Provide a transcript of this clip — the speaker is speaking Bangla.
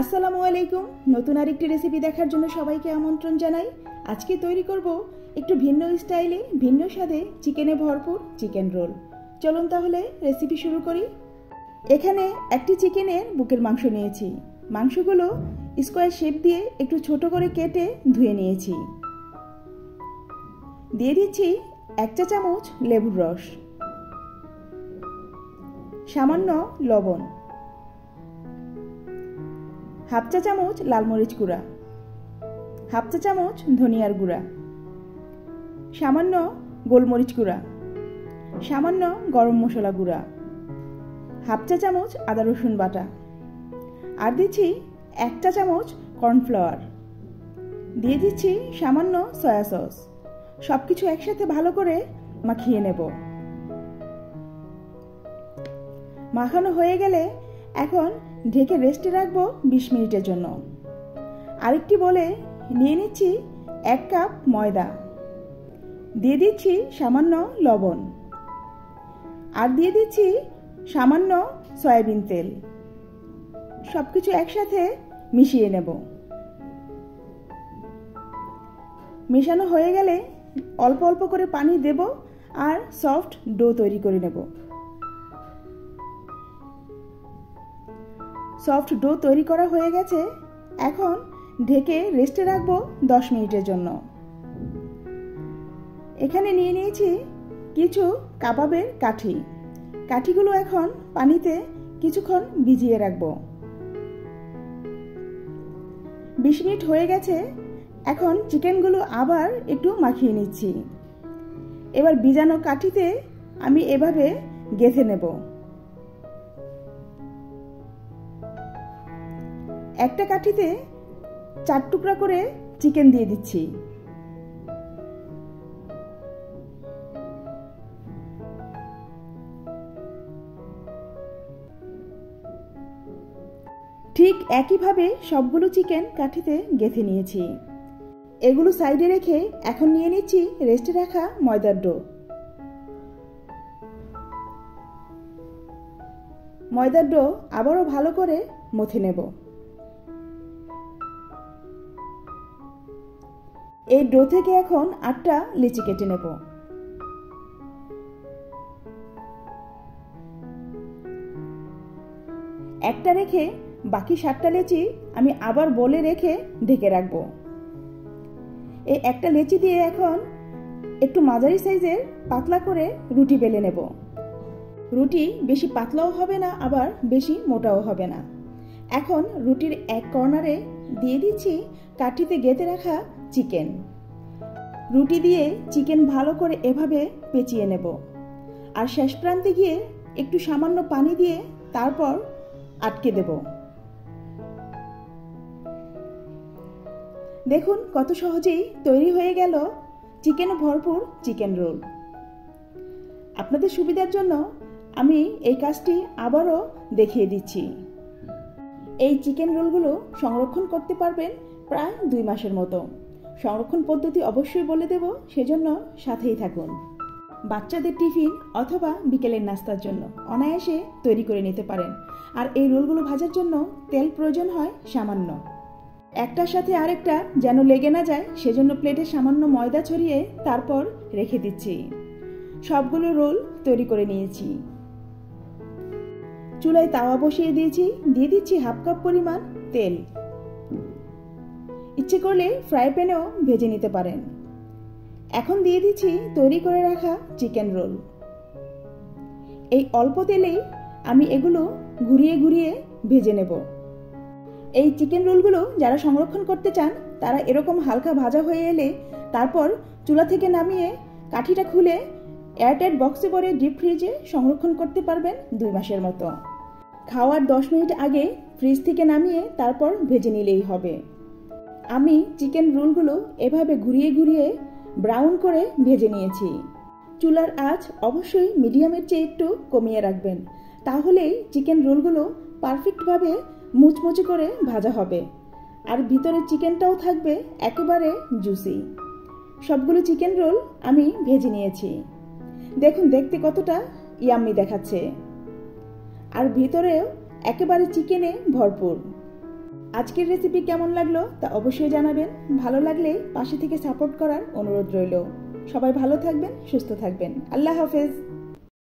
আসসালামু আলাইকুম। নতুন আরেকটি রেসিপি দেখার জন্য সবাইকে আমন্ত্রণ জানাই। আজকে তৈরি করব একটু ভিন্ন স্টাইলে ভিন্ন স্বাদে চিকেনে ভরপুর চিকেন রোল চলুন তাহলে রেসিপি শুরু করি। এখানে একটি চিকেনের বুকের মাংস নিয়েছি। মাংসগুলো স্কোয়ার শেপ দিয়ে একটু ছোট করে কেটে ধুয়ে নিয়েছি। দিয়ে দিচ্ছি এক চা চামচ লেবুর রস। সামান্য লবণ। হাফ চা চামচ লাল মরিচ গুঁড়া, হাফ চা চামচ ধনিয়ার গুঁড়া, সামান্য গোলমরিচ গুঁড়া, সামান্য গরম মশলা গুঁড়া, হাফ চা চামচ আদা রসুন বাটা আর দিচ্ছি এক চা চামচ কর্নফ্লাওয়ার। দিয়ে দিচ্ছি সামান্য সয়া সস। সব কিছু একসাথে ভালো করে মাখিয়ে নেব। মাখানো হয়ে গেলে এখন ঢেকে রেস্টে রাখব বিশ মিনিটের জন্য। আরেকটি বলে, নিয়ে নিচ্ছি এক কাপ ময়দা। দিয়ে দিচ্ছি সামান্য লবণ। আর দিয়ে দিচ্ছি সামান্য সয়াবিন তেল। সব কিছু একসাথে মিশিয়ে নেব। মেশানো হয়ে গেলে অল্প অল্প করে পানি দেব আর সফট ডো তৈরি করে নেব। সফট ডো তৈরি করা হয়ে গেছে। এখন ঢেকে রেস্টে রাখব দশ মিনিটের জন্য। এখানে নিয়ে নিয়েছি কিছু কাবাবের কাঠি। কাঠিগুলো এখন পানিতে কিছুক্ষণ ভিজিয়ে রাখব। বিশ মিনিট হয়ে গেছে, এখন চিকেনগুলো আবার একটু মাখিয়ে নিচ্ছি। এবার বিজানো কাঠিতে আমি এভাবে গেঁথে নেব। একটা কাঠিতে চার টুকরা করে চিকেন দিয়ে দিচ্ছি। ঠিক একইভাবে সবগুলো চিকেন কাঠিতে গেথে নিয়েছি। এগুলো সাইডে রেখে এখন নিয়ে নিচ্ছি রেস্টে রাখা ময়দার ডো। ময়দার ডো আবারও ভালো করে মথে নেব। এই ডো থেকে এখন আটটা লিচি কেটে নেব। একটা রেখে বাকি সাতটা লেচি আমি আবার বলে রেখে ঢেকে রাখব। এই একটা লেচি দিয়ে এখন একটু মাঝারি সাইজের পাতলা করে রুটি বেলে নেব। রুটি বেশি পাতলাও হবে না, আবার বেশি মোটাও হবে না। এখন রুটির এক কর্নারে দিয়ে দিচ্ছি কাঠিতে গেঁথে রাখা চিকেন। রুটি দিয়ে চিকেন ভালো করে এভাবে পেঁচিয়ে নেব। আর শেষ প্রান্তে গিয়ে একটু সামান্য পানি দিয়ে তারপর আটকে দেব। দেখুন কত সহজেই তৈরি হয়ে গেল চিকেন ভরপুর চিকেন রোল। আপনাদের সুবিধার জন্য আমি এই কাজটি আবারও দেখিয়ে দিচ্ছি। এই চিকেন রোলগুলো সংরক্ষণ করতে পারবেন প্রায় দুই মাসের মতো। সংরক্ষণ পদ্ধতি অবশ্যই বলে দেব, সেজন্য সাথেই থাকুন। বাচ্চাদের টিফিন অথবা বিকেলের নাস্তার জন্য অনায়াসে তৈরি করে নিতে পারেন। আর এই রোলগুলো ভাজার জন্য তেল প্রয়োজন হয় সামান্য। একটার সাথে আরেকটা যেন লেগে না যায়, সেজন্য প্লেটে সামান্য ময়দা ছড়িয়ে তারপর রেখে দিচ্ছি। সবগুলো রোল তৈরি করে নিয়েছি। চুলায় তাওয়া বসিয়ে দিয়েছি, দিয়ে দিচ্ছি হাফ কাপ পরিমাণ তেল। ইচ্ছে করলে ফ্রাই প্যানেও ভেজে নিতে পারেন। এখন দিয়ে দিচ্ছি তৈরি করে রাখা চিকেন রোল। এই অল্প তেলেই আমি এগুলো ঘুরিয়ে ঘুরিয়ে ভেজে নেব। এই চিকেন রোলগুলো যারা সংরক্ষণ করতে চান, তারা এরকম হালকা ভাজা হয়ে এলে তারপর চুলা থেকে নামিয়ে কাঠিটা খুলে এয়ারটাইট বক্সে করে ডিপ ফ্রিজে সংরক্ষণ করতে পারবেন দুই মাসের মতো। খাওয়ার দশ মিনিট আগে ফ্রিজ থেকে নামিয়ে তারপর ভেজে নিলেই হবে। আমি চিকেন রোলগুলো এভাবে ঘুরিয়ে ঘুরিয়ে ব্রাউন করে ভেজে নিয়েছি। চুলার আঁচ অবশ্যই মিডিয়ামের চেয়ে একটু কমিয়ে রাখবেন। তাহলেই চিকেন রোলগুলো পারফেক্টভাবে মুচমুচে করে ভাজা হবে। আর ভিতরে চিকেনটাও থাকবে একেবারে জুসি। সবগুলো চিকেন রোল আমি ভেজে নিয়েছি। দেখুন, দেখতে কতটা ইয়াম্মি দেখাচ্ছে। আর ভিতরেও একেবারে চিকেনে ভরপুর। আজকের রেসিপি কেমন লাগল তা অবশ্যই জানাবেন। ভালো লাগলে পাশে থেকে সাপোর্ট করার অনুরোধ রইল। সবাই ভালো থাকবেন, সুস্থ থাকবেন। আল্লাহ হাফেজ।